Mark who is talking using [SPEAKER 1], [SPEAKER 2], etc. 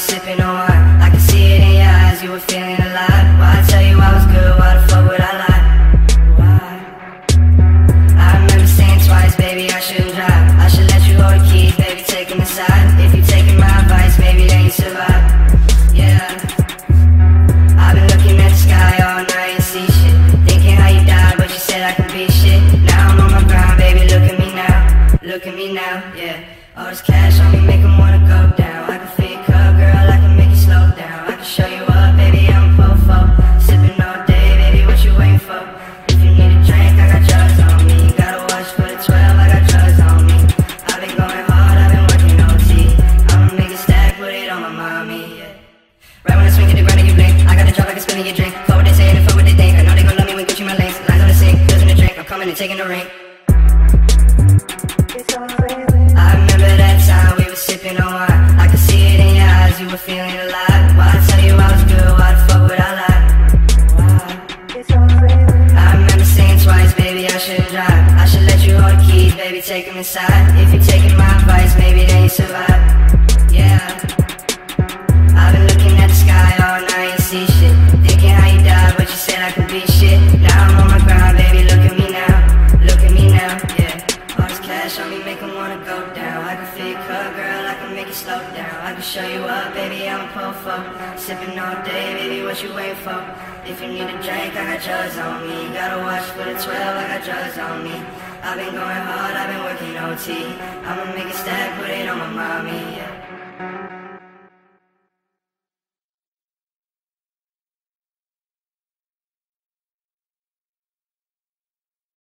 [SPEAKER 1] sipping on wine. I could see it in your eyes, you were feeling alive. Why I tell you I was good, why the fuck would I lie? I remember twice, baby, I shouldn't. Now, yeah. All this cash on me make 'em wanna go down. I can your cup, girl, I can make you slow down. I can show you up, baby, I'm a fofo. Sipping all day, baby, what you waiting for? If you need a drink, I got drugs on me. You gotta watch for the 12, I got drugs on me. I've been going hard, I've been working OT. I'ma make it stack, put it on my mommy, yeah. Right when I swing to the ground and you blink I got the drop like a spinning your drink Fuck what they say and fuck what they think I know they gon' love me when Gucci my links Lines on the sink, pills in the drink I'm coming and taking the ring take them inside If you're taking my advice, maybe then you survive me make 'em wanna go down. I can your cup, girl. I can make you slow down. I can show you up, baby. I'm a pofo. Sipping all day, baby. What you waiting for? If you need a drink, I got drugs on me. Gotta watch for the 12, I got drugs on me. I've been going hard, I've been working OT. I'ma make it stack, put it on my mommy, yeah.